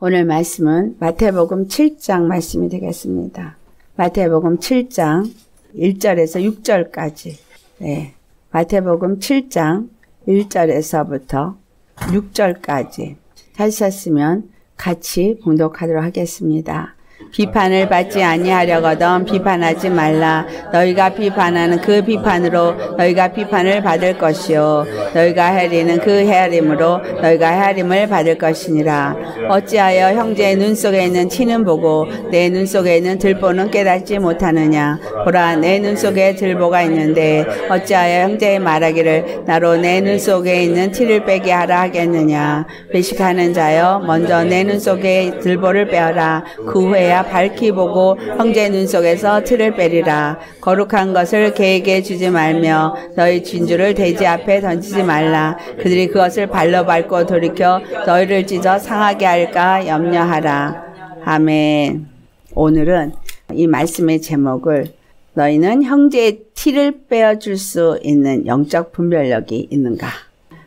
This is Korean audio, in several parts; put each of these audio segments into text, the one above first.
오늘 말씀은 마태복음 7장 말씀이 되겠습니다. 마태복음 7장 1절에서 6절까지. 네. 마태복음 7장 1절에서부터 6절까지. 하셨으면 같이 봉독하도록 하겠습니다. 비판을 받지 아니하려거든 비판하지 말라. 너희가 비판하는 그 비판으로 너희가 비판을 받을 것이요. 너희가 헤리는 그 헤아림으로 너희가 헤아림을 받을 것이니라. 어찌하여 형제의 눈 속에 있는 티는 보고 내 눈 속에 있는 들보는 깨닫지 못하느냐. 보라 내 눈 속에 들보가 있는데 어찌하여 형제의 말하기를 나로 내 눈 속에 있는 티를 빼게 하라 하겠느냐. 배식하는 자여 먼저 내 눈 속에 들보를 빼어라. 그 후에야 밝히 보고 형제 눈 속에서 틀을 빼리라. 거룩한 것을 개에게 주지 말며 너희 진주를 돼지 앞에 던지지 말라. 그들이 그것을 발로 밟고 돌이켜 너희를 찢어 상하게 할까 염려하라. 아멘. 오늘은 이 말씀의 제목을 너희는 형제의 티를 빼어줄 수 있는 영적 분별력이 있는가?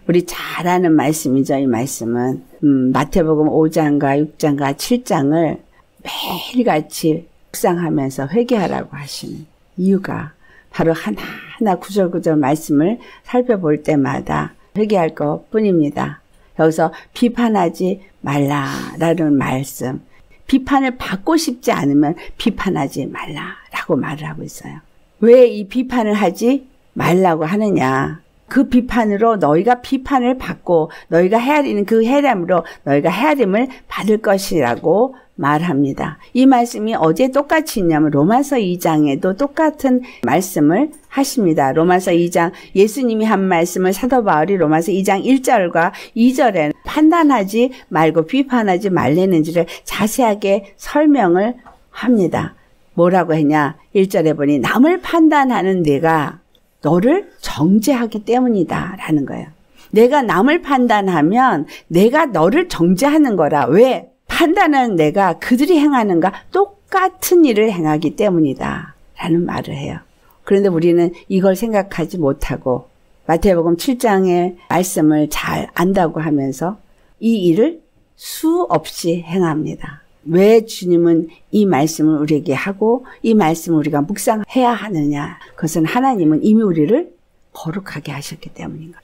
우리 잘 아는 말씀이죠, 이 말씀은. 음, 마태복음 5장과 6장과 7장을 매일같이 묵상하면서 회개하라고 하시는 이유가 바로 하나하나 구절구절 말씀을 살펴볼 때마다 회개할 것 뿐입니다. 여기서 비판하지 말라라는 말씀. 비판을 받고 싶지 않으면 비판하지 말라라고 말을 하고 있어요. 왜 이 비판을 하지 말라고 하느냐? 그 비판으로 너희가 비판을 받고 너희가 헤아리는 그 헤아림으로 너희가 헤아림을 받을 것이라고 말합니다. 이 말씀이 어제 똑같이 있냐면 로마서 2장에도 똑같은 말씀을 하십니다. 로마서 2장 예수님이 한 말씀을 사도 바울이 로마서 2장 1절과 2절에 판단하지 말고 비판하지 말라는지를 자세하게 설명을 합니다. 뭐라고 했냐? 1절에 보니 남을 판단하는 내가 너를 정죄하기 때문이다 라는 거예요. 내가 남을 판단하면 내가 너를 정죄하는 거라. 왜? 판단은 내가 그들이 행하는가 똑같은 일을 행하기 때문이다. 라는 말을 해요. 그런데 우리는 이걸 생각하지 못하고 마태복음 7장의 말씀을 잘 안다고 하면서 이 일을 수없이 행합니다. 왜 주님은 이 말씀을 우리에게 하고 이 말씀을 우리가 묵상해야 하느냐? 그것은 하나님은 이미 우리를 거룩하게 하셨기 때문인 거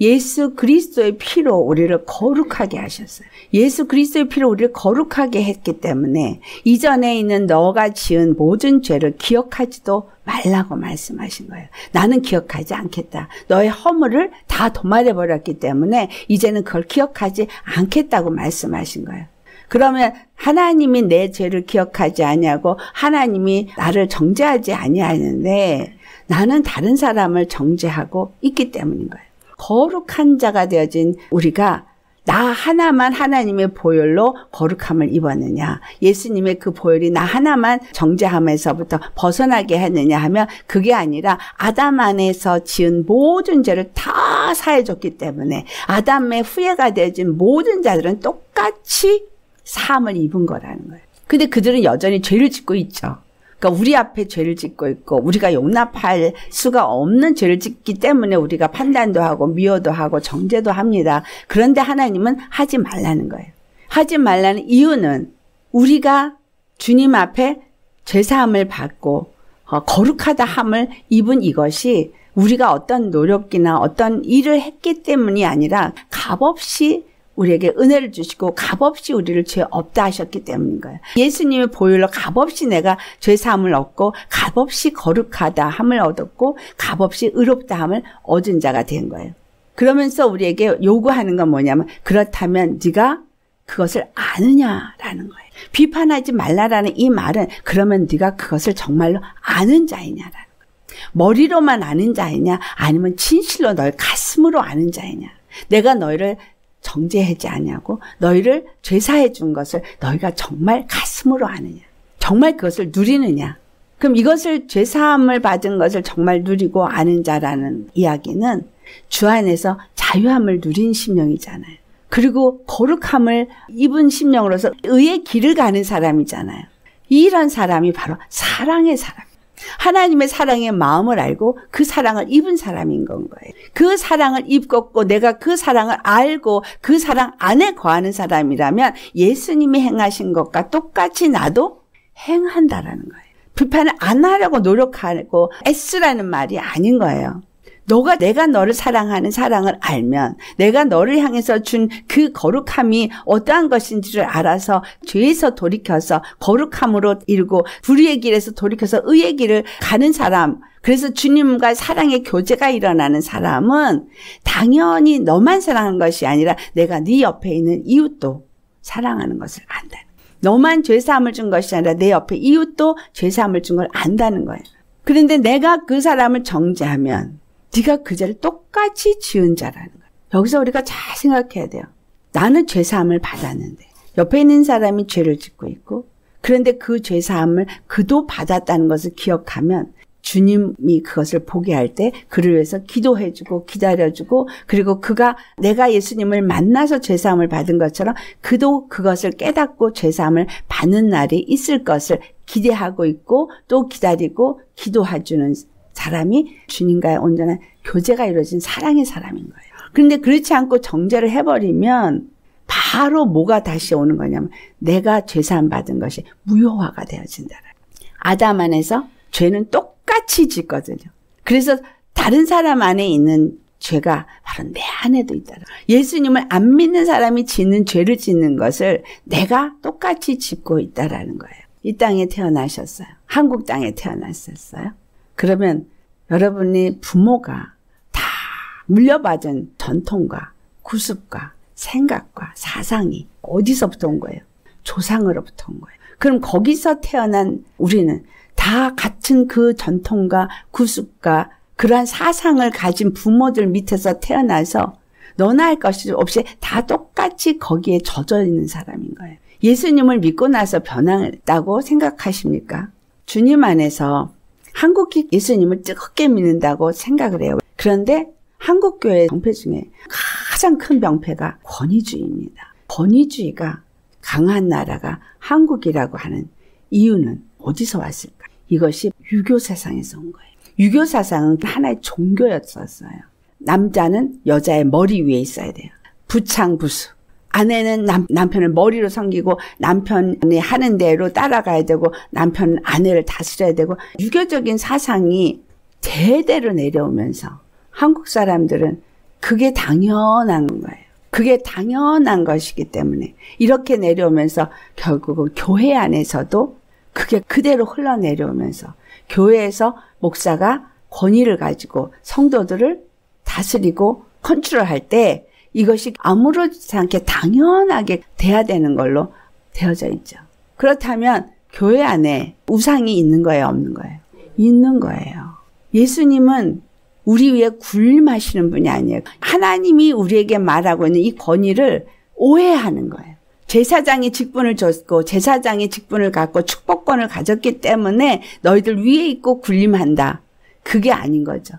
예수 그리스도의 피로 우리를 거룩하게 하셨어요. 예수 그리스도의 피로 우리를 거룩하게 했기 때문에 이전에 있는 너가 지은 모든 죄를 기억하지도 말라고 말씀하신 거예요. 나는 기억하지 않겠다. 너의 허물을 다 도말해 버렸기 때문에 이제는 그걸 기억하지 않겠다고 말씀하신 거예요. 그러면 하나님이 내 죄를 기억하지 아니하고 하나님이 나를 정죄하지 아니하는데 나는 다른 사람을 정죄하고 있기 때문인 거예요. 거룩한 자가 되어진 우리가 나 하나만 하나님의 보혈로 거룩함을 입었느냐. 예수님의 그 보혈이 나 하나만 정죄함에서부터 벗어나게 했느냐 하면 그게 아니라 아담 안에서 지은 모든 죄를 다 사해줬기 때문에 아담의 후예가 되어진 모든 자들은 똑같이 사함을 입은 거라는 거예요. 근데 그들은 여전히 죄를 짓고 있죠. 그러니까 우리 앞에 죄를 짓고 있고 우리가 용납할 수가 없는 죄를 짓기 때문에 우리가 판단도 하고 미워도 하고 정죄도 합니다. 그런데 하나님은 하지 말라는 거예요. 하지 말라는 이유는 우리가 주님 앞에 죄사함을 받고 어, 거룩하다 함을 입은 이것이 우리가 어떤 노력이나 어떤 일을 했기 때문이 아니라 값없이 우리에게 은혜를 주시고 값없이 우리를 죄 없다 하셨기 때문인 거예요. 예수님의 보혈로 값없이 내가 죄 사함을 얻고 값없이 거룩하다 함을 얻었고 값없이 의롭다 함을 얻은 자가 된 거예요. 그러면서 우리에게 요구하는 건 뭐냐면 그렇다면 네가 그것을 아느냐라는 거예요. 비판하지 말라라는 이 말은 그러면 네가 그것을 정말로 아는 자이냐라는 거예요. 머리로만 아는 자이냐 아니면 진실로 널 가슴으로 아는 자이냐. 내가 너희를 정죄하지 아니하고 너희를 죄사해 준 것을 너희가 정말 가슴으로 아느냐. 정말 그것을 누리느냐. 그럼 이것을 죄사함을 받은 것을 정말 누리고 아는 자라는 이야기는 주 안에서 자유함을 누린 심령이잖아요. 그리고 거룩함을 입은 심령으로서 의의 길을 가는 사람이잖아요. 이런 사람이 바로 사랑의 사람. 하나님의 사랑의 마음을 알고 그 사랑을 입은 사람인 건 거예요. 그 사랑을 입었고 내가 그 사랑을 알고 그 사랑 안에 거하는 사람이라면 예수님이 행하신 것과 똑같이 나도 행한다라는 거예요. 비판을 안 하려고 노력하고 애쓰라는 말이 아닌 거예요. 너가 내가 너를 사랑하는 사랑을 알면 내가 너를 향해서 준 그 거룩함이 어떠한 것인지를 알아서 죄에서 돌이켜서 거룩함으로 이루고 불의의 길에서 돌이켜서 의의 길을 가는 사람 그래서 주님과 사랑의 교제가 일어나는 사람은 당연히 너만 사랑한 것이 아니라 내가 네 옆에 있는 이웃도 사랑하는 것을 안다. 너만 죄사함을 준 것이 아니라 내 옆에 이웃도 죄사함을 준 걸 안다는 거예요. 그런데 내가 그 사람을 정죄하면 네가 그 죄를 똑같이 지은 자라는 거예요. 여기서 우리가 잘 생각해야 돼요. 나는 죄사함을 받았는데 옆에 있는 사람이 죄를 짓고 있고 그런데 그 죄사함을 그도 받았다는 것을 기억하면 주님이 그것을 보게 할 때 그를 위해서 기도해주고 기다려주고 그리고 그가 내가 예수님을 만나서 죄사함을 받은 것처럼 그도 그것을 깨닫고 죄사함을 받는 날이 있을 것을 기대하고 있고 또 기다리고 기도해주는 사람이 주님과의 온전한 교제가 이루어진 사랑의 사람인 거예요. 그런데 그렇지 않고 정죄를 해버리면 바로 뭐가 다시 오는 거냐면 내가 죄사함 받은 것이 무효화가 되어진다. 아담 안에서 죄는 똑같이 짓거든요. 그래서 다른 사람 안에 있는 죄가 바로 내 안에도 있다. 예수님을 안 믿는 사람이 짓는 죄를 짓는 것을 내가 똑같이 짓고 있다라는 거예요. 이 땅에 태어나셨어요. 한국 땅에 태어났었어요. 그러면 여러분이 부모가 다 물려받은 전통과 구습과 생각과 사상이 어디서부터 온 거예요? 조상으로부터 온 거예요. 그럼 거기서 태어난 우리는 다 같은 그 전통과 구습과 그러한 사상을 가진 부모들 밑에서 태어나서 너나 할 것이 없이 다 똑같이 거기에 젖어 있는 사람인 거예요. 예수님을 믿고 나서 변했다고 생각하십니까? 주님 안에서 한국 예수님을 뜨겁게 믿는다고 생각을 해요. 그런데 한국 교회 병폐 중에 가장 큰 병폐가 권위주의입니다. 권위주의가 강한 나라가 한국이라고 하는 이유는 어디서 왔을까? 이것이 유교 사상에서 온 거예요. 유교 사상은 하나의 종교였었어요. 남자는 여자의 머리 위에 있어야 돼요. 부창부수. 아내는 남, 남편을 머리로 섬기고 남편이 하는 대로 따라가야 되고 남편은 아내를 다스려야 되고 유교적인 사상이 대대로 내려오면서 한국 사람들은 그게 당연한 거예요. 그게 당연한 것이기 때문에 이렇게 내려오면서 결국은 교회 안에서도 그게 그대로 흘러내려오면서 교회에서 목사가 권위를 가지고 성도들을 다스리고 컨트롤할 때 이것이 아무렇지 않게 당연하게 돼야 되는 걸로 되어져 있죠. 그렇다면 교회 안에 우상이 있는 거예요, 없는 거예요? 있는 거예요. 예수님은 우리 위에 굴림하시는 분이 아니에요. 하나님이 우리에게 말하고 있는 이 권위를 오해하는 거예요. 제사장이 직분을 줬고 제사장이 직분을 갖고 축복권을 가졌기 때문에 너희들 위에 있고 군림한다. 그게 아닌 거죠.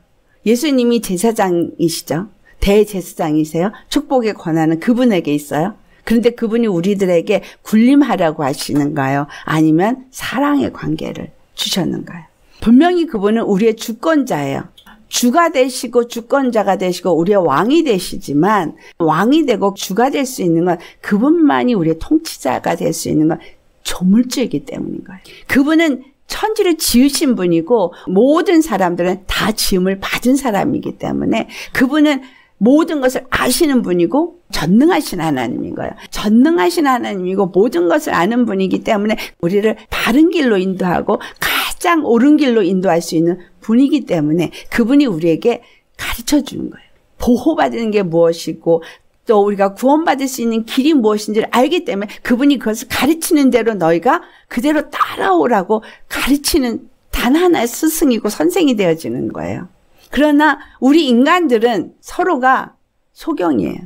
예수님이 제사장이시죠. 대제사장이세요. 축복의 권한은 그분에게 있어요. 그런데 그분이 우리들에게 군림하라고 하시는가요? 아니면 사랑의 관계를 주셨는가요? 분명히 그분은 우리의 주권자예요. 주가 되시고 주권자가 되시고 우리의 왕이 되시지만 왕이 되고 주가 될 수 있는 건 그분만이 우리의 통치자가 될 수 있는 건 조물주이기 때문인 거예요. 그분은 천지를 지으신 분이고 모든 사람들은 다 지음을 받은 사람이기 때문에 그분은 모든 것을 아시는 분이고 전능하신 하나님인 거예요. 전능하신 하나님이고 모든 것을 아는 분이기 때문에 우리를 바른 길로 인도하고 가장 옳은 길로 인도할 수 있는 분이기 때문에 그분이 우리에게 가르쳐 주는 거예요. 보호받는 게 무엇이고 또 우리가 구원받을 수 있는 길이 무엇인지를 알기 때문에 그분이 그것을 가르치는 대로 너희가 그대로 따라오라고 가르치는 단 하나의 스승이고 선생이 되어지는 거예요. 그러나 우리 인간들은 서로가 소경이에요.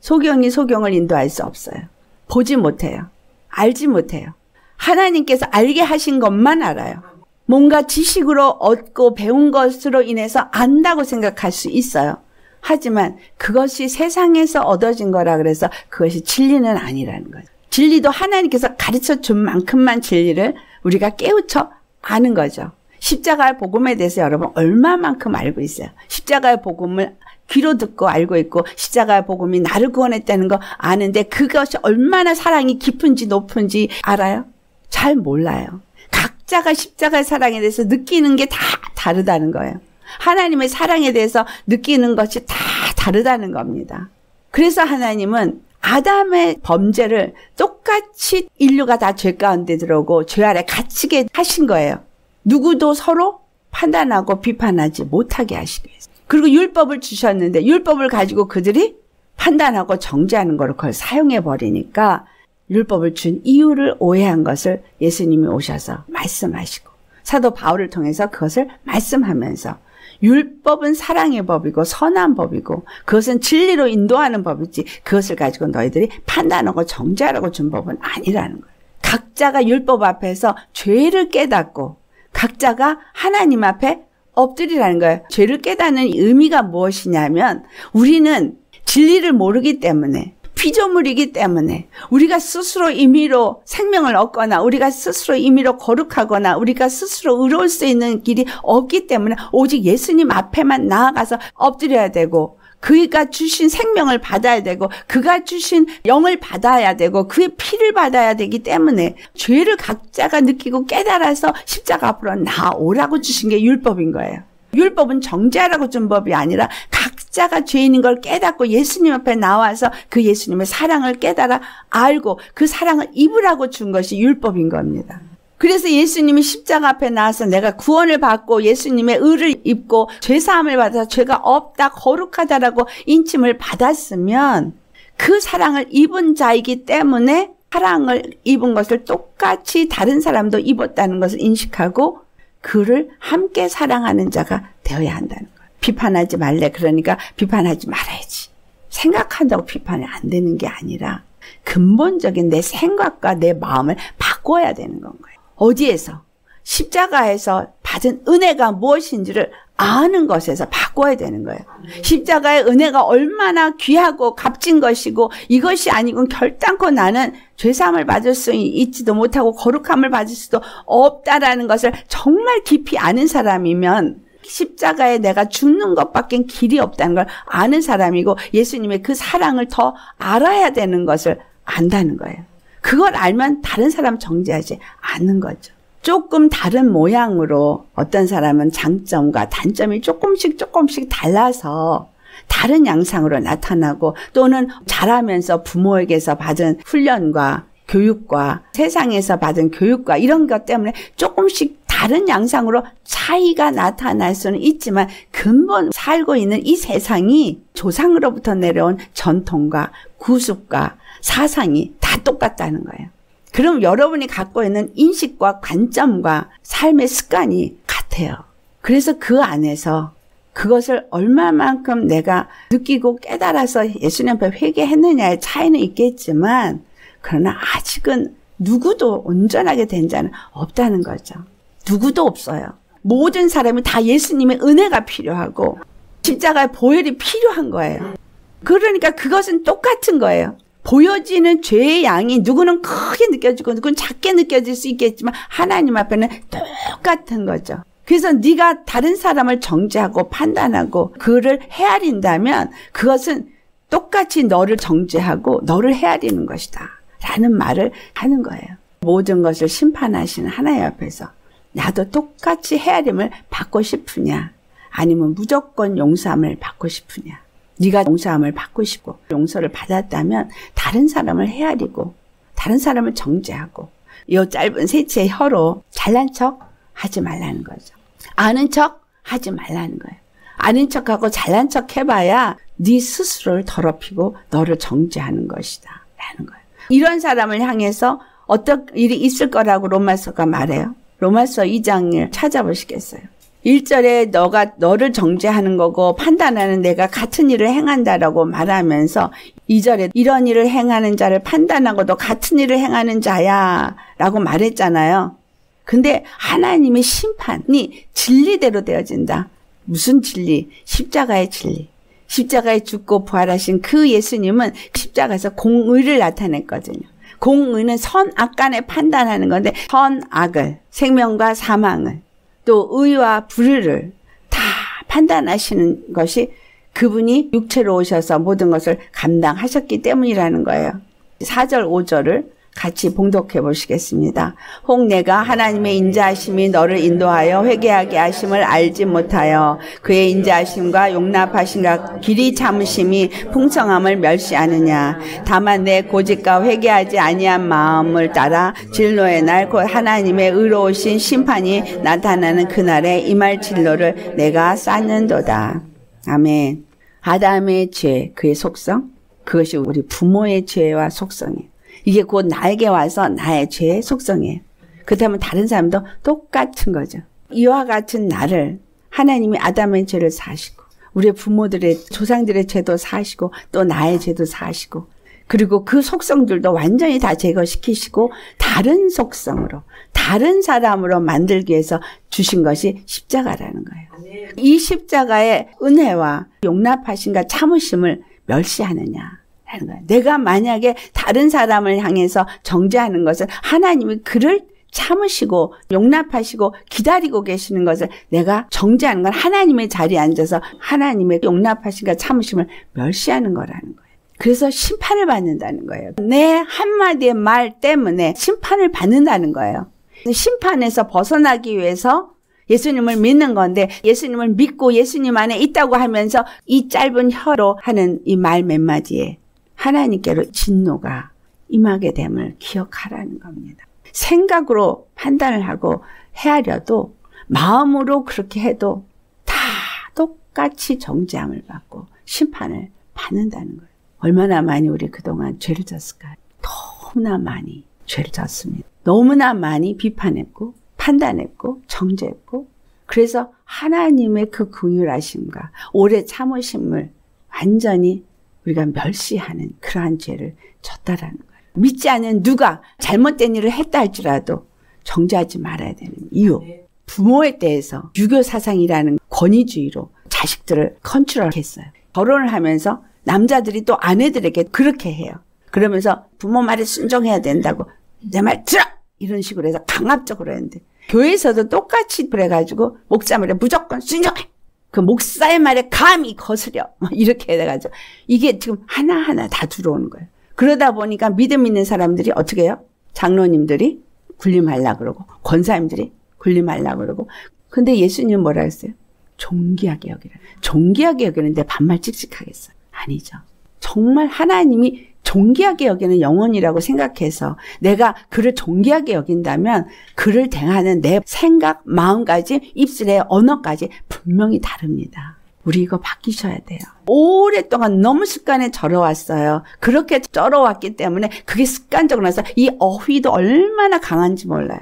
소경이 소경을 인도할 수 없어요. 보지 못해요. 알지 못해요. 하나님께서 알게 하신 것만 알아요. 뭔가 지식으로 얻고 배운 것으로 인해서 안다고 생각할 수 있어요. 하지만 그것이 세상에서 얻어진 거라 그래서 그것이 진리는 아니라는 거죠. 진리도 하나님께서 가르쳐 준 만큼만 진리를 우리가 깨우쳐 아는 거죠. 십자가의 복음에 대해서 여러분 얼마만큼 알고 있어요? 십자가의 복음을 귀로 듣고 알고 있고 십자가의 복음이 나를 구원했다는 거 아는데 그것이 얼마나 사랑이 깊은지 높은지 알아요? 잘 몰라요. 각자가 십자가의 사랑에 대해서 느끼는 게 다 다르다는 거예요. 하나님의 사랑에 대해서 느끼는 것이 다 다르다는 겁니다. 그래서 하나님은 아담의 범죄를 똑같이 인류가 다 죄 가운데 들어오고 죄 아래 갇히게 하신 거예요. 누구도 서로 판단하고 비판하지 못하게 하시기 위해서. 그리고 율법을 주셨는데 율법을 가지고 그들이 판단하고 정죄하는 걸 그걸 사용해 버리니까 율법을 준 이유를 오해한 것을 예수님이 오셔서 말씀하시고 사도 바울을 통해서 그것을 말씀하면서 율법은 사랑의 법이고 선한 법이고 그것은 진리로 인도하는 법이지 그것을 가지고 너희들이 판단하고 정죄하라고 준 법은 아니라는 거예요. 각자가 율법 앞에서 죄를 깨닫고 각자가 하나님 앞에 엎드리라는 거예요. 죄를 깨닫는 의미가 무엇이냐면 우리는 진리를 모르기 때문에 피조물이기 때문에 우리가 스스로 임의로 생명을 얻거나 우리가 스스로 임의로 거룩하거나 우리가 스스로 의로울 수 있는 길이 없기 때문에 오직 예수님 앞에만 나아가서 엎드려야 되고 그가 주신 생명을 받아야 되고 그가 주신 영을 받아야 되고 그의 피를 받아야 되기 때문에 죄를 각자가 느끼고 깨달아서 십자가 앞으로 나오라고 주신 게 율법인 거예요. 율법은 정죄하라고 준 법이 아니라 각자가 죄인인 걸 깨닫고 예수님 앞에 나와서 그 예수님의 사랑을 깨달아 알고 그 사랑을 입으라고 준 것이 율법인 겁니다. 그래서 예수님이 십자가 앞에 나와서 내가 구원을 받고 예수님의 의를 입고 죄사함을 받아서 죄가 없다 거룩하다라고 인침을 받았으면 그 사랑을 입은 자이기 때문에 사랑을 입은 것을 똑같이 다른 사람도 입었다는 것을 인식하고 그를 함께 사랑하는 자가 되어야 한다는 거예요. 비판하지 말래. 그러니까 비판하지 말아야지. 생각한다고 비판이 안 되는 게 아니라 근본적인 내 생각과 내 마음을 바꿔야 되는 건 거예요. 어디에서? 십자가에서 받은 은혜가 무엇인지를 아는 것에서 바꿔야 되는 거예요. 십자가의 은혜가 얼마나 귀하고 값진 것이고 이것이 아니군 결단코 나는 죄사함을 받을 수 있지도 못하고 거룩함을 받을 수도 없다라는 것을 정말 깊이 아는 사람이면 십자가에 내가 죽는 것밖엔 길이 없다는 걸 아는 사람이고 예수님의 그 사랑을 더 알아야 되는 것을 안다는 거예요. 그걸 알면 다른 사람 정죄하지 않는 거죠. 조금 다른 모양으로 어떤 사람은 장점과 단점이 조금씩 조금씩 달라서 다른 양상으로 나타나고 또는 자라면서 부모에게서 받은 훈련과 교육과 세상에서 받은 교육과 이런 것 때문에 조금씩 다른 양상으로 차이가 나타날 수는 있지만 근본 살고 있는 이 세상이 조상으로부터 내려온 전통과 구습과 사상이 다 똑같다는 거예요. 그럼 여러분이 갖고 있는 인식과 관점과 삶의 습관이 같아요. 그래서 그 안에서 그것을 얼마만큼 내가 느끼고 깨달아서 예수님 앞에 회개했느냐의 차이는 있겠지만 그러나 아직은 누구도 온전하게 된 자는 없다는 거죠. 누구도 없어요. 모든 사람이 다 예수님의 은혜가 필요하고 십자가의 보혈이 필요한 거예요. 그러니까 그것은 똑같은 거예요. 보여지는 죄의 양이 누구는 크게 느껴지고 누구는 작게 느껴질 수 있겠지만 하나님 앞에는 똑같은 거죠. 그래서 네가 다른 사람을 정죄하고 판단하고 그를 헤아린다면 그것은 똑같이 너를 정죄하고 너를 헤아리는 것이다. 라는 말을 하는 거예요. 모든 것을 심판하시는 하나님 앞에서 나도 똑같이 헤아림을 받고 싶으냐 아니면 무조건 용서함을 받고 싶으냐 네가 용서함을 받고 싶고 용서를 받았다면 다른 사람을 헤아리고 다른 사람을 정죄하고 이 짧은 세치의 혀로 잘난 척 하지 말라는 거죠. 아는 척 하지 말라는 거예요. 아는 척하고 잘난 척 해봐야 네 스스로를 더럽히고 너를 정죄하는 것이다. 라는 거예요. 이런 사람을 향해서 어떤 일이 있을 거라고 로마서가 말해요. 로마서 2장을 찾아보시겠어요. 1절에 너가 너를 정죄하는 거고 판단하는 내가 같은 일을 행한다라고 말하면서 2절에 이런 일을 행하는 자를 판단하고도 같은 일을 행하는 자야 라고 말했잖아요. 근데 하나님의 심판이 진리대로 되어진다. 무슨 진리? 십자가의 진리. 십자가에 죽고 부활하신 그 예수님은 십자가에서 공의를 나타냈거든요. 공의는 선악 간에 판단하는 건데 선악을 생명과 사망을 또 의와 불의를 다 판단하시는 것이 그분이 육체로 오셔서 모든 것을 감당하셨기 때문이라는 거예요. 4절, 5절을 같이 봉독해 보시겠습니다. 혹 내가 하나님의 인자하심이 너를 인도하여 회개하게 하심을 알지 못하여 그의 인자하심과 용납하심과 길이 참으심이 풍성함을 멸시하느냐. 다만 내 고집과 회개하지 아니한 마음을 따라 진로의 날 곧 하나님의 의로우신 심판이 나타나는 그날에 임할 진로를 내가 쌓는도다. 아멘. 아담의 죄, 그의 속성, 그것이 우리 부모의 죄와 속성이에요. 이게 곧 나에게 와서 나의 죄의 속성이에요. 그렇다면 다른 사람도 똑같은 거죠. 이와 같은 나를 하나님이 아담의 죄를 사시고 우리 부모들의 조상들의 죄도 사시고 또 나의 죄도 사시고 그리고 그 속성들도 완전히 다 제거시키시고 다른 속성으로 다른 사람으로 만들기 위해서 주신 것이 십자가라는 거예요. 이 십자가의 은혜와 용납하신가 참으심을 멸시하느냐. 하는 거예요. 내가 만약에 다른 사람을 향해서 정죄하는 것은 하나님이 그를 참으시고 용납하시고 기다리고 계시는 것을 내가 정죄하는 건 하나님의 자리에 앉아서 하나님의 용납하신가 참으심을 멸시하는 거라는 거예요. 그래서 심판을 받는다는 거예요. 내 한마디의 말 때문에 심판을 받는다는 거예요. 심판에서 벗어나기 위해서 예수님을 믿는 건데 예수님을 믿고 예수님 안에 있다고 하면서 이 짧은 혀로 하는 이 말 몇 마디에 하나님께로 진노가 임하게 됨을 기억하라는 겁니다. 생각으로 판단을 하고 헤아려도 마음으로 그렇게 해도 다 똑같이 정죄함을 받고 심판을 받는다는 거예요. 얼마나 많이 우리 그동안 죄를 졌을까요? 너무나 많이 죄를 졌습니다. 너무나 많이 비판했고 판단했고 정죄했고 그래서 하나님의 그 긍휼하심과 오래 참으심을 완전히 우리가 멸시하는 그러한 죄를 졌다라는 거예요. 믿지 않는 누가 잘못된 일을 했다 할지라도 정죄하지 말아야 되는 이유. 부모에 대해서 유교 사상이라는 권위주의로 자식들을 컨트롤했어요. 결혼을 하면서 남자들이 또 아내들에게 그렇게 해요. 그러면서 부모 말에 순종해야 된다고 내 말 들어! 이런 식으로 해서 강압적으로 했는데 교회에서도 똑같이 그래가지고 목사 말에 무조건 순종해! 그 목사의 말에 감히 거스려. 이렇게 해가지고. 이게 지금 하나하나 다 들어오는 거예요. 그러다 보니까 믿음 있는 사람들이 어떻게 해요? 장로님들이 군림하려 그러고, 권사님들이 군림하려 그러고. 근데 예수님 뭐라 했어요? 존귀하게 여기라. 존귀하게 여기는데 반말 찍찍하겠어요? 아니죠. 정말 하나님이 존귀하게 여기는 영혼이라고 생각해서 내가 그를 존귀하게 여긴다면 그를 대하는 내 생각, 마음까지 입술의 언어까지 분명히 다릅니다. 우리 이거 바뀌셔야 돼요. 오랫동안 너무 습관에 절어왔어요. 그렇게 절어왔기 때문에 그게 습관적으로 나서 이 어휘도 얼마나 강한지 몰라요.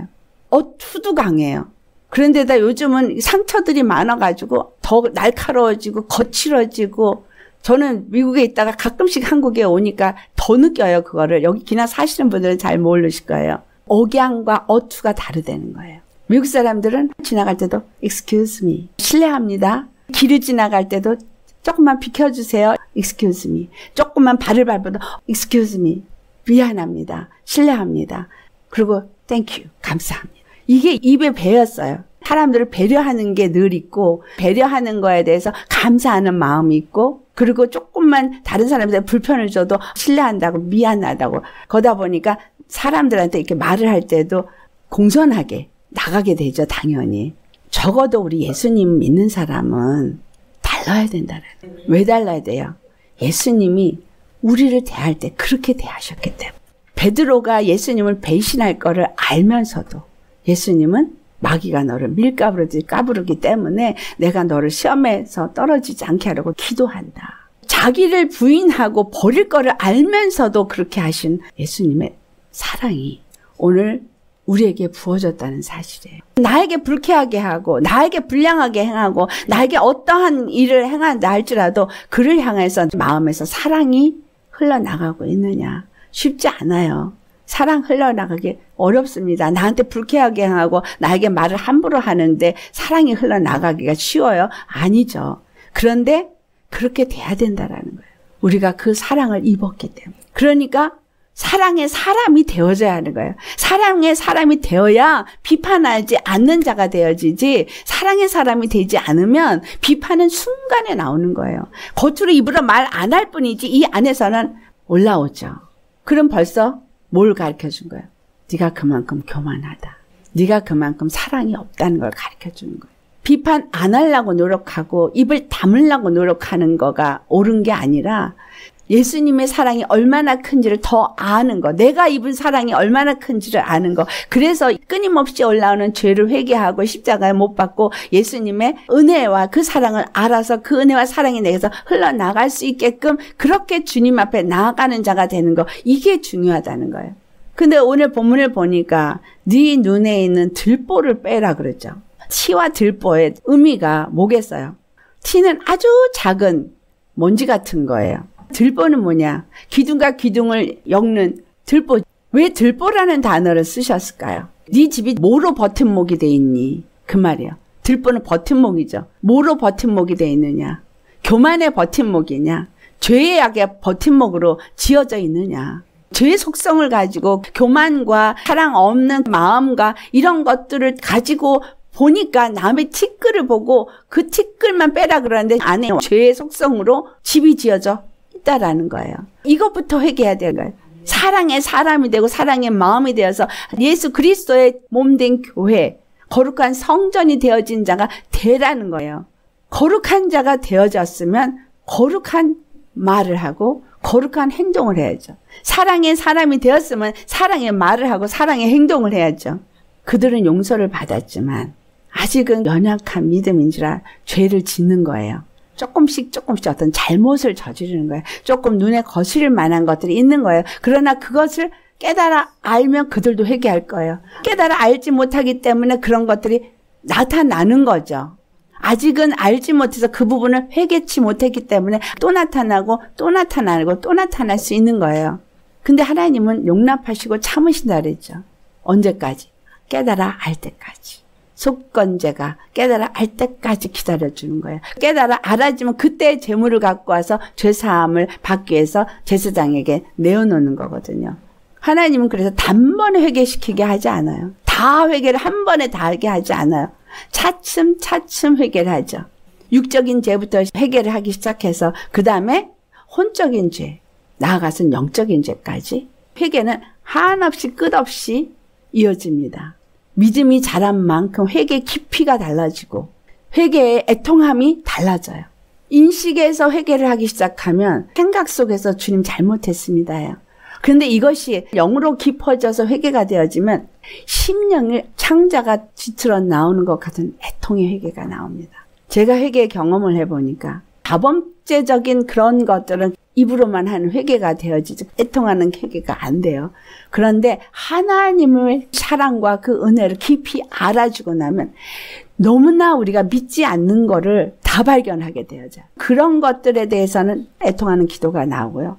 어투도 강해요. 그런데다 요즘은 상처들이 많아가지고 더 날카로워지고 거칠어지고 저는 미국에 있다가 가끔씩 한국에 오니까 더 느껴요, 그거를. 여기 기나 사시는 분들은 잘 모르실 거예요. 억양과 어투가 다르다는 거예요. 미국 사람들은 지나갈 때도 excuse me. 실례합니다. 길을 지나갈 때도 조금만 비켜주세요. excuse me. 조금만 발을 밟아도 excuse me. 미안합니다. 실례합니다. 그리고 thank you. 감사합니다. 이게 입에 배었어요. 사람들을 배려하는 게 늘 있고 배려하는 거에 대해서 감사하는 마음이 있고 그리고 조금만 다른 사람한테 불편을 줘도 신뢰한다고 미안하다고. 거다 보니까 사람들한테 이렇게 말을 할 때도 공손하게 나가게 되죠 당연히. 적어도 우리 예수님 믿는 사람은 달라야 된다는 왜 달라야 돼요? 예수님이 우리를 대할 때 그렇게 대하셨기 때문에. 베드로가 예수님을 배신할 거를 알면서도 예수님은 마귀가 너를 밀가부르지 까부르기 때문에 내가 너를 시험에서 떨어지지 않게 하려고 기도한다. 자기를 부인하고 버릴 거를 알면서도 그렇게 하신 예수님의 사랑이 오늘 우리에게 부어졌다는 사실이에요. 나에게 불쾌하게 하고, 나에게 불량하게 행하고, 나에게 어떠한 일을 행한다 할지라도 그를 향해서 마음에서 사랑이 흘러나가고 있느냐. 쉽지 않아요. 사랑 흘러나가기 어렵습니다. 나한테 불쾌하게 하고 나에게 말을 함부로 하는데 사랑이 흘러나가기가 쉬워요? 아니죠. 그런데 그렇게 돼야 된다라는 거예요. 우리가 그 사랑을 입었기 때문에. 그러니까 사랑의 사람이 되어져야 하는 거예요. 사랑의 사람이 되어야 비판하지 않는 자가 되어지지 사랑의 사람이 되지 않으면 비판은 순간에 나오는 거예요. 겉으로 입으로 말 안 할 뿐이지 이 안에서는 올라오죠. 그럼 벌써 뭘 가르쳐 준 거예요? 네가 그만큼 교만하다. 네가 그만큼 사랑이 없다는 걸 가르쳐 주는 거예요. 비판 안 하려고 노력하고 입을 다물려고 노력하는 거가 옳은 게 아니라 예수님의 사랑이 얼마나 큰지를 더 아는 거, 내가 입은 사랑이 얼마나 큰지를 아는 거. 그래서 끊임없이 올라오는 죄를 회개하고 십자가에 못 박고 예수님의 은혜와 그 사랑을 알아서 그 은혜와 사랑이 내게서 흘러나갈 수 있게끔 그렇게 주님 앞에 나아가는 자가 되는 거. 이게 중요하다는 거예요. 근데 오늘 본문을 보니까 네 눈에 있는 들보를 빼라 그랬죠. 티와 들보의 의미가 뭐겠어요? 티는 아주 작은 먼지 같은 거예요. 들보는 뭐냐? 기둥과 기둥을 엮는 들보. 왜 들보라는 단어를 쓰셨을까요? 네 집이 뭐로 버튼목이 돼 있니? 그 말이에요. 들보는 버튼목이죠. 뭐로 버튼목이 돼 있느냐? 교만의 버튼목이냐? 죄의 약의 버튼목으로 지어져 있느냐? 죄의 속성을 가지고 교만과 사랑 없는 마음과 이런 것들을 가지고 보니까 남의 티끌을 보고 그 티끌만 빼라 그러는데 안에 죄의 속성으로 집이 지어져 있다라는 거예요. 이것부터 회개해야 되는 거예요. 사랑의 사람이 되고 사랑의 마음이 되어서 예수 그리스도의 몸된 교회, 거룩한 성전이 되어진 자가 되라는 거예요. 거룩한 자가 되어졌으면 거룩한 말을 하고 거룩한 행동을 해야죠. 사랑의 사람이 되었으면 사랑의 말을 하고 사랑의 행동을 해야죠. 그들은 용서를 받았지만 아직은 연약한 믿음인지라 죄를 짓는 거예요. 조금씩 조금씩 어떤 잘못을 저지르는 거예요. 조금 눈에 거슬릴 만한 것들이 있는 거예요. 그러나 그것을 깨달아 알면 그들도 회개할 거예요. 깨달아 알지 못하기 때문에 그런 것들이 나타나는 거죠. 아직은 알지 못해서 그 부분을 회개치 못했기 때문에 또 나타나고 또 나타나고 또 나타날 수 있는 거예요. 근데 하나님은 용납하시고 참으신다 그랬죠. 언제까지? 깨달아 알 때까지. 속건제가 깨달아 알 때까지 기다려주는 거예요. 깨달아 알아지면 그때 재물을 갖고 와서 죄사함을 받기 위해서 제사장에게 내어놓는 거거든요. 하나님은 그래서 단번에 회개시키게 하지 않아요. 다 회개를 한 번에 다 하게 하지 않아요. 차츰 차츰 회개를 하죠. 육적인 죄부터 회개를 하기 시작해서 그 다음에 혼적인 죄, 나아가서 영적인 죄까지 회개는 한없이 끝없이 이어집니다. 믿음이 자란 만큼 회개 깊이가 달라지고 회개의 애통함이 달라져요. 인식에서 회개를 하기 시작하면 생각 속에서 주님 잘못했습니다요. 그런데 이것이 영으로 깊어져서 회개가 되어지면 심령을 창자가 뒤틀어 나오는 것 같은 애통의 회개가 나옵니다. 제가 회개 경험을 해보니까 다범죄적인 그런 것들은 입으로만 하는 회개가 되어지지 애통하는 회개가 안 돼요. 그런데 하나님의 사랑과 그 은혜를 깊이 알아주고 나면 너무나 우리가 믿지 않는 거를 다 발견하게 되어져. 그런 것들에 대해서는 애통하는 기도가 나오고요.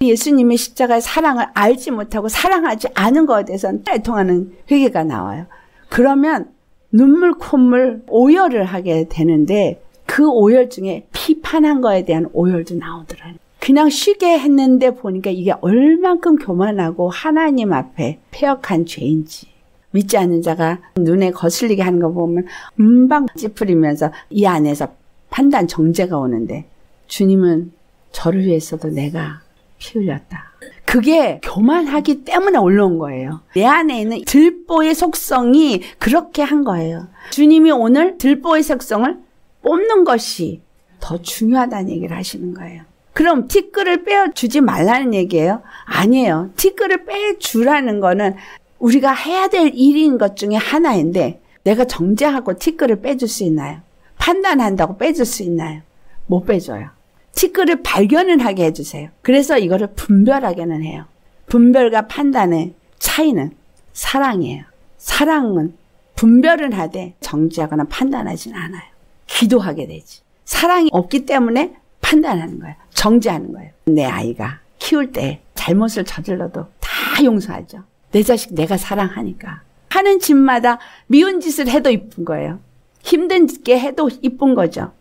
예수님의 십자가의 사랑을 알지 못하고 사랑하지 않은 것에 대해서는 애통하는 회개가 나와요. 그러면 눈물 콧물 오열을 하게 되는데 그 오열 중에 비판한 거에 대한 오열도 나오더라고요. 그냥 쉬게 했는데 보니까 이게 얼만큼 교만하고 하나님 앞에 폐역한 죄인지. 믿지 않는 자가 눈에 거슬리게 하는 거 보면 금방 찌푸리면서 이 안에서 판단 정제가 오는데 주님은 저를 위해서도 내가 피 흘렸다. 그게 교만하기 때문에 올라온 거예요. 내 안에 있는 들보의 속성이 그렇게 한 거예요. 주님이 오늘 들보의 속성을 뽑는 것이 더 중요하다는 얘기를 하시는 거예요. 그럼 티끌을 빼주지 말라는 얘기예요? 아니에요. 티끌을 빼주라는 거는 우리가 해야 될 일인 것 중에 하나인데 내가 정죄하고 티끌을 빼줄 수 있나요? 판단한다고 빼줄 수 있나요? 못 빼줘요. 티끌을 발견을 하게 해주세요. 그래서 이거를 분별하게는 해요. 분별과 판단의 차이는 사랑이에요. 사랑은 분별은 하되 정지하거나 판단하진 않아요. 기도하게 되지. 사랑이 없기 때문에 판단하는 거예요. 정지하는 거예요. 내 아이가 키울 때 잘못을 저질러도 다 용서하죠. 내 자식 내가 사랑하니까. 하는 짓마다 미운 짓을 해도 이쁜 거예요. 힘든 짓게 해도 이쁜 거죠.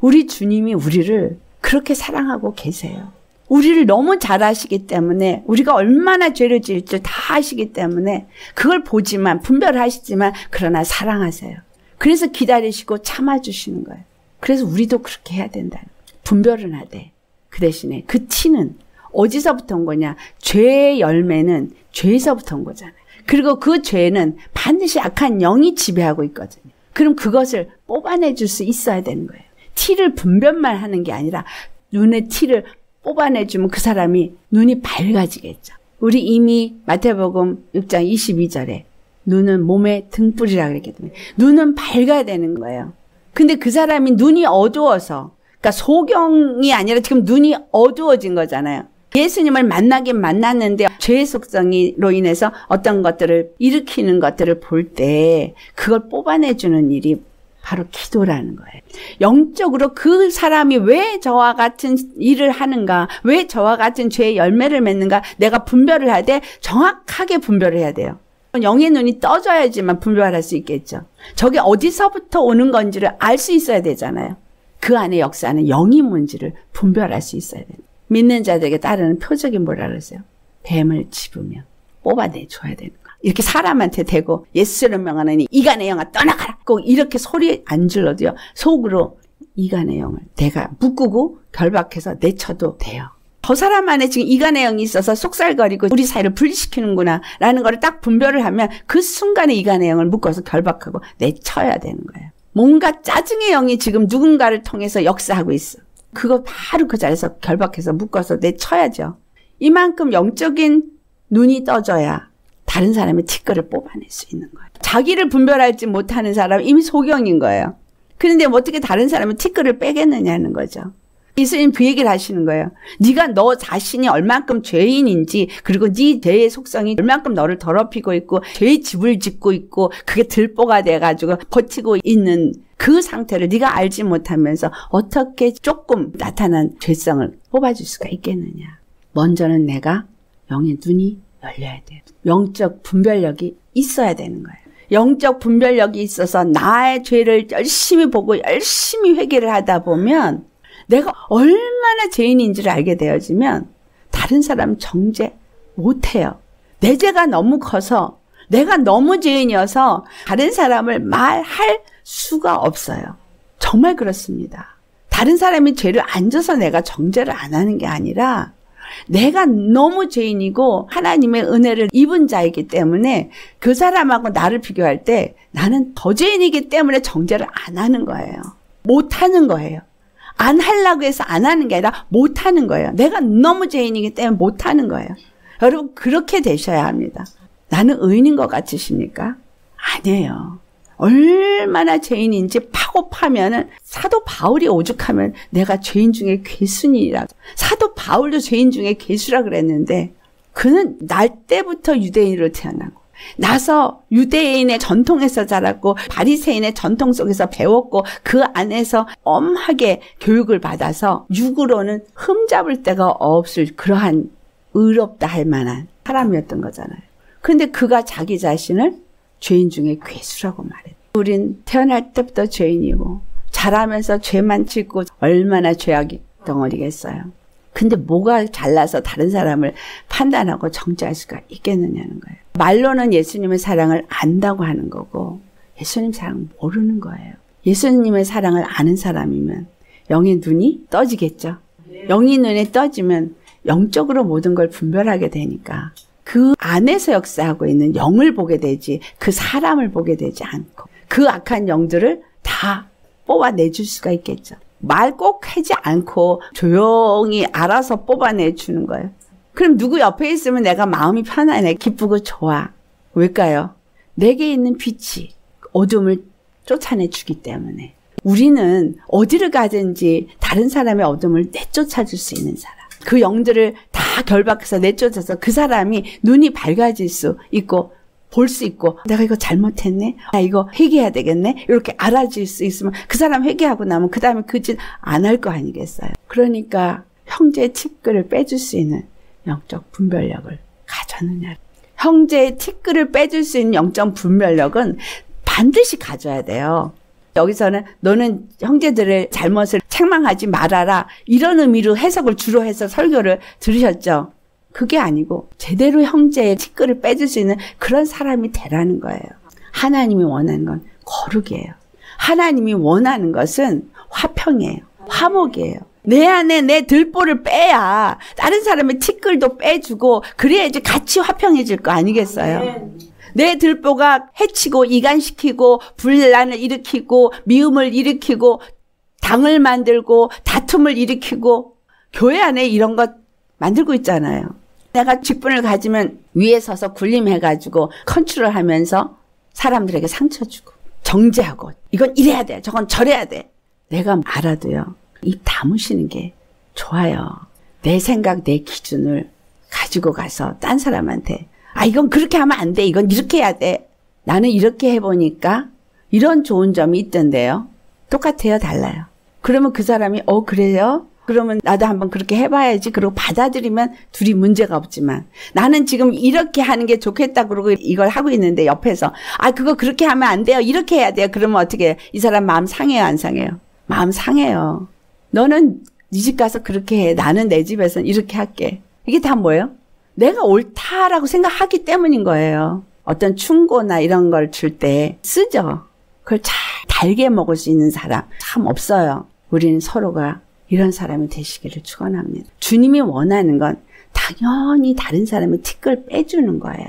우리 주님이 우리를 그렇게 사랑하고 계세요. 우리를 너무 잘 아시기 때문에 우리가 얼마나 죄를 지을 줄 다 아시기 때문에 그걸 보지만 분별하시지만 그러나 사랑하세요. 그래서 기다리시고 참아주시는 거예요. 그래서 우리도 그렇게 해야 된다. 분별은 하되 그 대신에 그 티는 어디서부터 온 거냐? 죄의 열매는 죄에서부터 온 거잖아요. 그리고 그 죄는 반드시 악한 영이 지배하고 있거든요. 그럼 그것을 뽑아내 줄 수 있어야 되는 거예요. 티를 분별만 하는 게 아니라 눈에 티를 뽑아내 주면 그 사람이 눈이 밝아지겠죠. 우리 이미 마태복음 6장 22절에 눈은 몸의 등불이라 그랬기 때문에 눈은 밝아야 되는 거예요. 근데 그 사람이 눈이 어두워서 그러니까 소경이 아니라 지금 눈이 어두워진 거잖아요. 예수님을 만나긴 만났는데 죄의 속성으로 인해서 어떤 것들을 일으키는 것들을 볼 때 그걸 뽑아내 주는 일이 바로 기도라는 거예요. 영적으로 그 사람이 왜 저와 같은 일을 하는가, 왜 저와 같은 죄의 열매를 맺는가, 내가 분별을 하되 정확하게 분별을 해야 돼요. 영의 눈이 떠져야지만 분별할 수 있겠죠. 저게 어디서부터 오는 건지를 알 수 있어야 되잖아요. 그 안에 역사는 영이 뭔지를 분별할 수 있어야 돼요. 믿는 자들에게 따르는 표적이 뭐라 그러세요? 뱀을 집으면 뽑아내 줘야 되는 거야. 이렇게 사람한테 대고 예수를 명하느니 이간의 영아 떠나가라. 꼭 이렇게 소리 안 질러도요. 속으로 이간의 영을 내가 묶고 결박해서 내쳐도 돼요. 저 사람 안에 지금 이간의 영이 있어서 속살거리고 우리 사이를 분리시키는구나 라는 거를 딱 분별을 하면 그 순간에 이간의 영을 묶어서 결박하고 내쳐야 되는 거예요. 뭔가 짜증의 영이 지금 누군가를 통해서 역사하고 있어. 그거 바로 그 자리에서 결박해서 묶어서 내쳐야죠. 이만큼 영적인 눈이 떠져야 다른 사람의 티끌을 뽑아낼 수 있는 거예요. 자기를 분별하지 못하는 사람은 이미 소경인 거예요. 그런데 뭐 어떻게 다른 사람의 티끌을 빼겠느냐는 거죠. 예수님 그 얘기를 하시는 거예요. 네가 너 자신이 얼만큼 죄인인지 그리고 네 죄의 속성이 얼만큼 너를 더럽히고 있고 죄의 집을 짓고 있고 그게 들보가 돼가지고 버티고 있는 그 상태를 네가 알지 못하면서 어떻게 조금 나타난 죄성을 뽑아줄 수가 있겠느냐. 먼저는 내가 영의 눈이 열려야 돼. 영적 분별력이 있어야 되는 거예요. 영적 분별력이 있어서 나의 죄를 열심히 보고 열심히 회개를 하다 보면 내가 얼마나 죄인인지를 알게 되어지면 다른 사람 정죄 못해요. 내 죄가 너무 커서 내가 너무 죄인이어서 다른 사람을 말할 수가 없어요. 정말 그렇습니다. 다른 사람이 죄를 안 져서 내가 정죄를 안 하는 게 아니라 내가 너무 죄인이고 하나님의 은혜를 입은 자이기 때문에 그 사람하고 나를 비교할 때 나는 더 죄인이기 때문에 정죄를 안 하는 거예요. 못 하는 거예요. 안 하려고 해서 안 하는 게 아니라 못 하는 거예요. 내가 너무 죄인이기 때문에 못 하는 거예요. 여러분 그렇게 되셔야 합니다. 나는 의인인 것 같으십니까? 아니에요. 얼마나 죄인인지 파고 파면은 사도 바울이 오죽하면 내가 죄인 중에 괴순이라 사도 바울도 죄인 중에 괴수라 그랬는데 그는 날 때부터 유대인으로 태어나고 나서 유대인의 전통에서 자랐고 바리새인의 전통 속에서 배웠고 그 안에서 엄하게 교육을 받아서 육으로는 흠잡을 데가 없을 그러한 의롭다 할 만한 사람이었던 거잖아요. 근데 그가 자기 자신을 죄인 중에 괴수라고 말해. 우린 태어날 때부터 죄인이고 자라면서 죄만 짓고 얼마나 죄악이 덩어리겠어요. 근데 뭐가 잘나서 다른 사람을 판단하고 정죄할 수가 있겠느냐는 거예요. 말로는 예수님의 사랑을 안다고 하는 거고 예수님 사랑 모르는 거예요. 예수님의 사랑을 아는 사람이면 영의 눈이 떠지겠죠. 영의 눈에 떠지면 영적으로 모든 걸 분별하게 되니까 그 안에서 역사하고 있는 영을 보게 되지 그 사람을 보게 되지 않고 그 악한 영들을 다 뽑아내줄 수가 있겠죠. 말 꼭 하지 않고 조용히 알아서 뽑아내 주는 거예요. 그럼 누구 옆에 있으면 내가 마음이 편안해, 기쁘고 좋아. 왜일까요? 내게 있는 빛이 어둠을 쫓아내 주기 때문에. 우리는 어디를 가든지 다른 사람의 어둠을 내쫓아 줄 수 있는 사람. 그 영들을 다 결박해서 내쫓아서 그 사람이 눈이 밝아질 수 있고 볼 수 있고 내가 이거 잘못했네. 아 이거 회개해야 되겠네. 이렇게 알아질 수 있으면 그 사람 회개하고 나면 그 다음에 그 짓 안 할 거 아니겠어요. 그러니까 형제의 티끌을 빼줄 수 있는 영적 분별력을 가졌느냐. 형제의 티끌을 빼줄 수 있는 영적 분별력은 반드시 가져야 돼요. 여기서는 너는 형제들의 잘못을 책망하지 말아라. 이런 의미로 해석을 주로 해서 설교를 들으셨죠. 그게 아니고 제대로 형제의 티끌을 빼줄 수 있는 그런 사람이 되라는 거예요. 하나님이 원하는 건 거룩이에요. 하나님이 원하는 것은 화평이에요. 화목이에요. 내 안에 내 들보를 빼야 다른 사람의 티끌도 빼주고 그래야지 같이 화평해질 거 아니겠어요? 내 들보가 해치고 이간시키고 분란을 일으키고 미움을 일으키고 당을 만들고 다툼을 일으키고 교회 안에 이런 것 만들고 있잖아요. 내가 직분을 가지면 위에 서서 군림해가지고 컨트롤하면서 사람들에게 상처 주고 정죄하고 이건 이래야 돼 저건 저래야 돼. 내가 알아도요 입 다무시는 게 좋아요. 내 생각 내 기준을 가지고 가서 딴 사람한테 아 이건 그렇게 하면 안 돼 이건 이렇게 해야 돼. 나는 이렇게 해보니까 이런 좋은 점이 있던데요. 똑같아요 달라요. 그러면 그 사람이 어 그래요 그러면 나도 한번 그렇게 해봐야지. 그리고 받아들이면 둘이 문제가 없지만 나는 지금 이렇게 하는 게 좋겠다 그러고 이걸 하고 있는데 옆에서 아 그거 그렇게 하면 안 돼요. 이렇게 해야 돼요. 그러면 어떻게 해요? 이 사람 마음 상해요, 안 상해요? 마음 상해요. 너는 네 집 가서 그렇게 해. 나는 내 집에서는 이렇게 할게. 이게 다 뭐예요? 내가 옳다라고 생각하기 때문인 거예요. 어떤 충고나 이런 걸 줄 때 쓰죠. 그걸 잘 달게 먹을 수 있는 사람 참 없어요. 우리는 서로가 이런 사람이 되시기를 축원합니다. 주님이 원하는 건 당연히 다른 사람의 티끌 빼주는 거예요.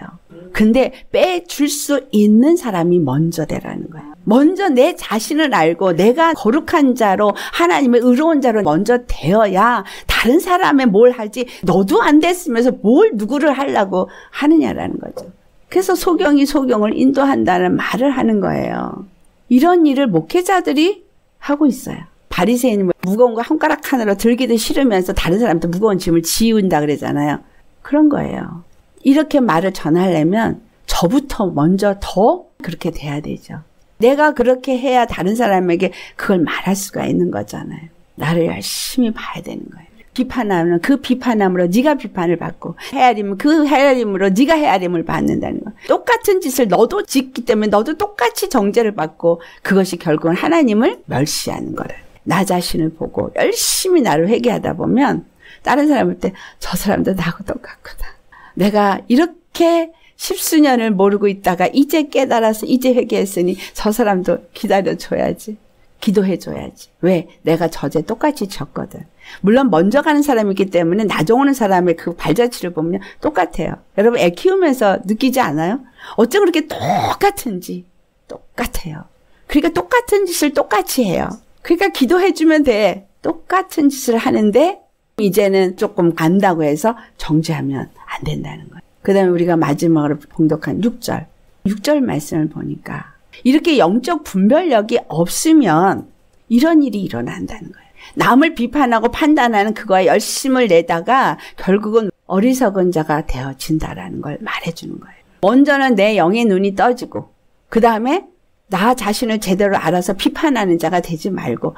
근데 빼줄 수 있는 사람이 먼저 되라는 거예요. 먼저 내 자신을 알고 내가 거룩한 자로 하나님의 의로운 자로 먼저 되어야 다른 사람의 뭘 하지 너도 안 됐으면서 뭘 누구를 하려고 하느냐라는 거죠. 그래서 소경이 소경을 인도한다는 말을 하는 거예요. 이런 일을 목회자들이 하고 있어요. 바리새인이 무거운 거 한 가락 하나로 들기도 싫으면서 다른 사람한테 무거운 짐을 지운다 그러잖아요. 그런 거예요. 이렇게 말을 전하려면 저부터 먼저 더 그렇게 돼야 되죠. 내가 그렇게 해야 다른 사람에게 그걸 말할 수가 있는 거잖아요. 나를 열심히 봐야 되는 거예요. 비판하면 그 비판함으로 네가 비판을 받고 헤아리면 그 헤아림으로 네가 헤아림을 받는다는 거. 똑같은 짓을 너도 짓기 때문에 너도 똑같이 정죄를 받고 그것이 결국은 하나님을 멸시하는 거를. 나 자신을 보고 열심히 나를 회개하다 보면 다른 사람 볼때 저 사람도 나하고 똑같구나. 내가 이렇게 십수년을 모르고 있다가 이제 깨달아서 이제 회개했으니 저 사람도 기다려줘야지. 기도해줘야지. 왜? 내가 저제 똑같이 졌거든. 물론 먼저 가는 사람이기 때문에 나중오는 사람의 그 발자취를 보면 똑같아요. 여러분 애 키우면서 느끼지 않아요? 어쩜 그렇게 똑같은지 똑같아요. 그러니까 똑같은 짓을 똑같이 해요. 그러니까 기도해주면 돼. 똑같은 짓을 하는데 이제는 조금 간다고 해서 정죄하면 안 된다는 거예요. 그 다음에 우리가 마지막으로 봉독한 6절. 6절 말씀을 보니까 이렇게 영적 분별력이 없으면 이런 일이 일어난다는 거예요. 남을 비판하고 판단하는 그거에 열심을 내다가 결국은 어리석은 자가 되어진다라는 걸 말해주는 거예요. 먼저는 내 영의 눈이 떠지고 그 다음에 나 자신을 제대로 알아서 비판하는 자가 되지 말고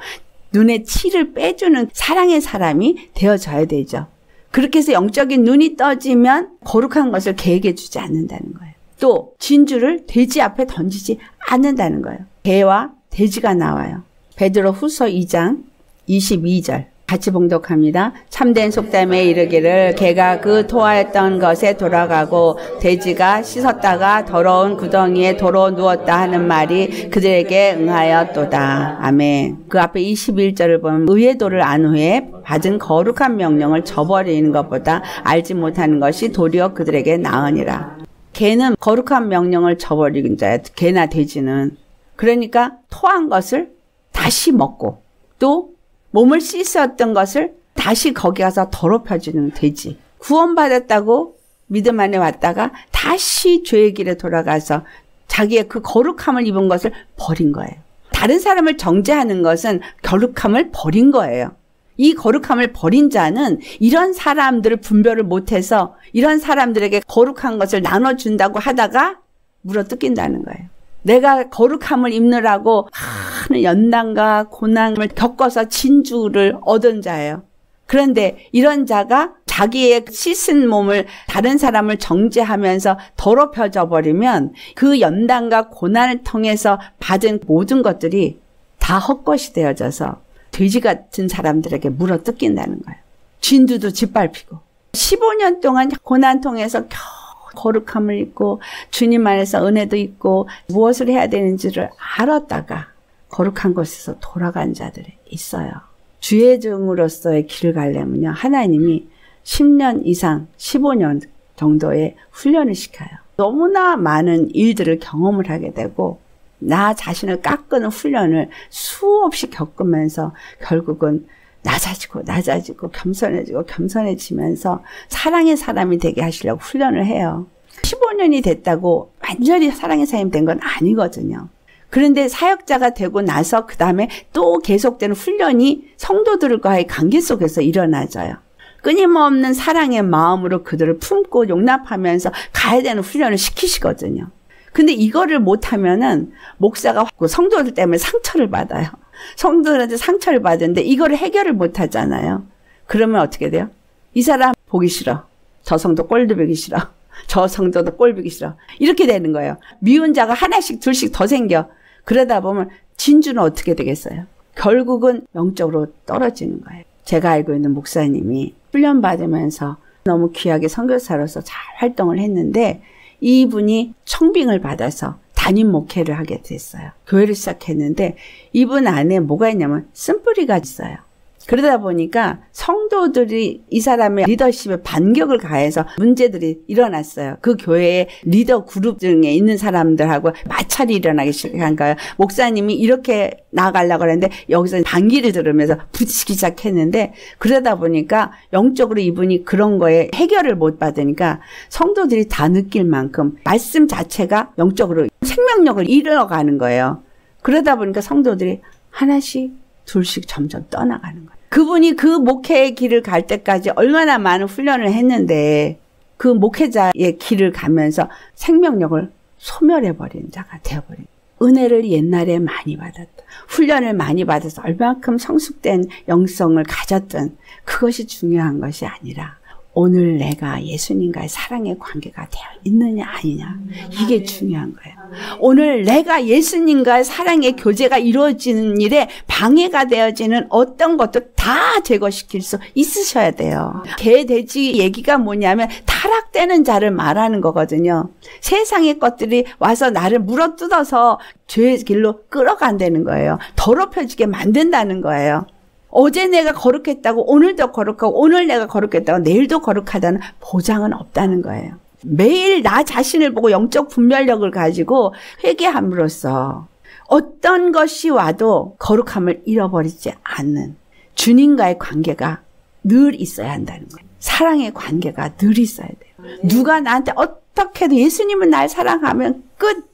눈에 티를 빼주는 사랑의 사람이 되어져야 되죠. 그렇게 해서 영적인 눈이 떠지면 거룩한 것을 계획해 주지 않는다는 거예요. 또 진주를 돼지 앞에 던지지 않는다는 거예요. 개와 돼지가 나와요. 베드로 후서 2장 22절. 같이 봉독합니다. 참된 속담에 이르기를 개가 그 토하였던 것에 돌아가고 돼지가 씻었다가 더러운 구덩이에 도로 누웠다 하는 말이 그들에게 응하였도다. 아멘. 그 앞에 21절을 보면 의의 도를 안 후에 받은 거룩한 명령을 저버리는 것보다 알지 못하는 것이 도리어 그들에게 나으니라. 개는 거룩한 명령을 저버리는 자야. 개나 돼지는. 그러니까 토한 것을 다시 먹고 또 몸을 씻었던 것을 다시 거기 가서 더럽혀주는 돼지. 구원받았다고 믿음 안에 왔다가 다시 죄의 길에 돌아가서 자기의 그 거룩함을 입은 것을 버린 거예요. 다른 사람을 정죄하는 것은 거룩함을 버린 거예요. 이 거룩함을 버린 자는 이런 사람들을 분별을 못해서 이런 사람들에게 거룩한 것을 나눠준다고 하다가 물어 뜯긴다는 거예요. 내가 거룩함을 입느라고 많은 연단과 고난을 겪어서 진주를 얻은 자예요. 그런데 이런 자가 자기의 씻은 몸을 다른 사람을 정죄하면서 더럽혀져 버리면 그 연단과 고난을 통해서 받은 모든 것들이 다 헛것이 되어져서 돼지 같은 사람들에게 물어 뜯긴다는 거예요. 진두도 짓밟히고 15년 동안 고난 통해서 겨우 거룩함을 입고 주님 안에서 은혜도 있고 무엇을 해야 되는지를 알았다가 거룩한 곳에서 돌아간 자들이 있어요. 주의 종으로서의 길을 가려면요. 하나님이 10년 이상, 15년 정도의 훈련을 시켜요. 너무나 많은 일들을 경험을 하게 되고 나 자신을 깎는 훈련을 수없이 겪으면서 결국은 낮아지고 낮아지고 겸손해지고 겸손해지면서 사랑의 사람이 되게 하시려고 훈련을 해요. 15년이 됐다고 완전히 사랑의 사람이 된 건 아니거든요. 그런데 사역자가 되고 나서 그 다음에 또 계속되는 훈련이 성도들과의 관계 속에서 일어나져요. 끊임없는 사랑의 마음으로 그들을 품고 용납하면서 가야 되는 훈련을 시키시거든요. 근데 이거를 못하면은 목사가 성도들 때문에 상처를 받아요. 성도들한테 상처를 받는데 이거를 해결을 못 하잖아요. 그러면 어떻게 돼요? 이 사람 보기 싫어. 저 성도 꼴도 보기 싫어. 저 성도도 꼴 보기 싫어. 이렇게 되는 거예요. 미운 자가 하나씩 둘씩 더 생겨. 그러다 보면 진주는 어떻게 되겠어요? 결국은 영적으로 떨어지는 거예요. 제가 알고 있는 목사님이 훈련 받으면서 너무 귀하게 선교사로서 잘 활동을 했는데 이분이 청빙을 받아서 담임 목회를 하게 됐어요. 교회를 시작했는데 이분 안에 뭐가 있냐면 쓴뿌리가 있어요. 그러다 보니까 성도들이 이 사람의 리더십에 반격을 가해서 문제들이 일어났어요. 그 교회의 리더 그룹 중에 있는 사람들하고 마찰이 일어나기 시작한 거예요. 목사님이 이렇게 나가려고 하는데 여기서 반기를 들으면서 부딪히기 시작했는데 그러다 보니까 영적으로 이분이 그런 거에 해결을 못 받으니까 성도들이 다 느낄 만큼 말씀 자체가 영적으로 생명력을 잃어가는 거예요. 그러다 보니까 성도들이 하나씩 둘씩 점점 떠나가는 거예요. 그분이 그 목회의 길을 갈 때까지 얼마나 많은 훈련을 했는데 그 목회자의 길을 가면서 생명력을 소멸해버린 자가 되어버린 은혜를 옛날에 많이 받았다. 훈련을 많이 받아서 얼마큼 성숙된 영성을 가졌던 그것이 중요한 것이 아니라 오늘 내가 예수님과의 사랑의 관계가 되어 있느냐 아니냐 이게 중요한 거예요. 오늘 내가 예수님과의 사랑의 교제가 이루어지는 일에 방해가 되어지는 어떤 것도 다 제거시킬 수 있으셔야 돼요. 개 돼지 얘기가 뭐냐면 타락되는 자를 말하는 거거든요. 세상의 것들이 와서 나를 물어뜯어서 죄의 길로 끌어간다는 거예요. 더럽혀지게 만든다는 거예요. 어제 내가 거룩했다고 오늘도 거룩하고 오늘 내가 거룩했다고 내일도 거룩하다는 보장은 없다는 거예요. 매일 나 자신을 보고 영적 분별력을 가지고 회개함으로써 어떤 것이 와도 거룩함을 잃어버리지 않는 주님과의 관계가 늘 있어야 한다는 거예요. 사랑의 관계가 늘 있어야 돼요. 누가 나한테 어떻게도 예수님은 날 사랑하면 끝.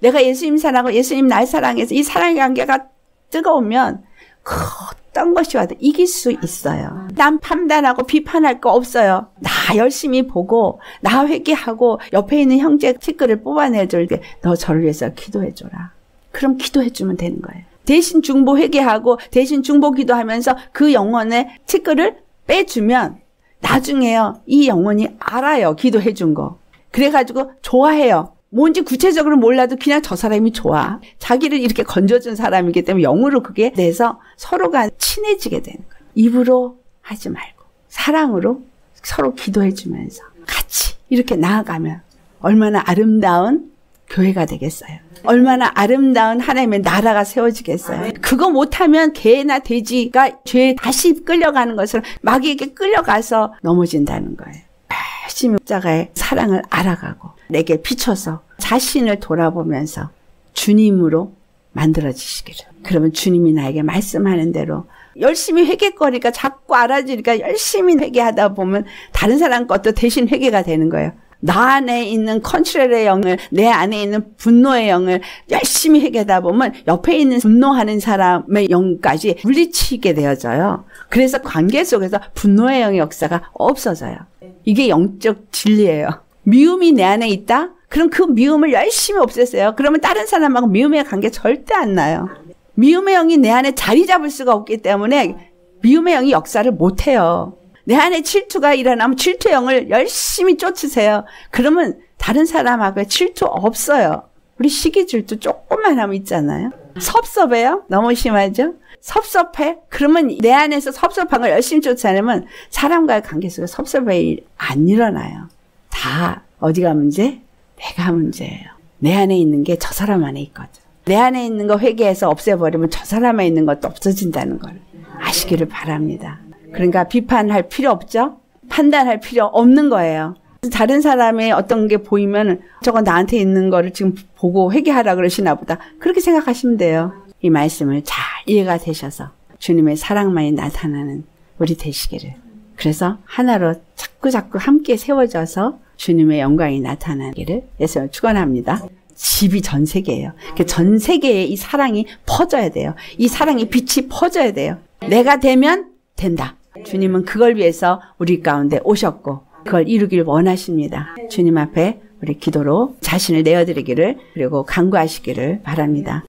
내가 예수님 사랑하고 예수님 날 사랑해서 이 사랑의 관계가 뜨거우면 어떤 것이 와도 이길 수 있어요. 남 판단하고 비판할 거 없어요. 나 열심히 보고 나 회개하고 옆에 있는 형제 티끌을 뽑아내줄 때 너 저를 위해서 기도해줘라. 그럼 기도해주면 되는 거예요. 대신 중보 회개하고 대신 중보 기도하면서 그 영혼의 티끌을 빼주면 나중에요. 이 영혼이 알아요. 기도해준 거. 그래가지고 좋아해요. 뭔지 구체적으로 몰라도 그냥 저 사람이 좋아. 자기를 이렇게 건져준 사람이기 때문에 영으로 그게 돼서 서로가 친해지게 되는 거예요. 입으로 하지 말고 사랑으로 서로 기도해주면서 같이 이렇게 나아가면 얼마나 아름다운 교회가 되겠어요. 얼마나 아름다운 하나님의 나라가 세워지겠어요. 그거 못하면 개나 돼지가 죄에 다시 끌려가는 것처럼 마귀에게 끌려가서 넘어진다는 거예요. 열심히 자가의 사랑을 알아가고 내게 비춰서 자신을 돌아보면서 주님으로 만들어지시기를. 그러면 주님이 나에게 말씀하는 대로 열심히 회개거리가 자꾸 알아지니까 열심히 회개하다 보면 다른 사람 것도 대신 회개가 되는 거예요. 나 안에 있는 컨트롤의 영을 내 안에 있는 분노의 영을 열심히 회개하다 보면 옆에 있는 분노하는 사람의 영까지 물리치게 되어져요. 그래서 관계 속에서 분노의 영의 역사가 없어져요. 이게 영적 진리예요. 미움이 내 안에 있다? 그럼 그 미움을 열심히 없애세요. 그러면 다른 사람하고 미움의 관계 절대 안 나요. 미움의 영이 내 안에 자리 잡을 수가 없기 때문에 미움의 영이 역사를 못 해요. 내 안에 질투가 일어나면 질투 영을 열심히 쫓으세요. 그러면 다른 사람하고 질투 없어요. 우리 시기 질투 조금만 하면 있잖아요. 섭섭해요? 너무 심하죠? 섭섭해? 그러면 내 안에서 섭섭한 걸 열심히 쫓아내면 사람과의 관계 속에 섭섭이 안 일어나요. 다 어디가 문제? 내가 문제예요. 내 안에 있는 게 저 사람 안에 있거든. 내 안에 있는 거 회개해서 없애버리면 저 사람 안에 있는 것도 없어진다는 걸 아시기를 바랍니다. 그러니까 비판할 필요 없죠? 판단할 필요 없는 거예요. 다른 사람의 어떤 게 보이면 저거 나한테 있는 거를 지금 보고 회개하라 그러시나 보다. 그렇게 생각하시면 돼요. 이 말씀을 잘 이해가 되셔서 주님의 사랑만이 나타나는 우리 되시기를. 그래서 하나로 자꾸 자꾸 함께 세워져서 주님의 영광이 나타나기를 예수님 축원합니다. 집이 전 세계예요. 전 세계에 이 사랑이 퍼져야 돼요. 이 사랑이 빛이 퍼져야 돼요. 내가 되면 된다. 주님은 그걸 위해서 우리 가운데 오셨고 그걸 이루길 원하십니다. 주님 앞에 우리 기도로 자신을 내어드리기를 그리고 간구하시기를 바랍니다.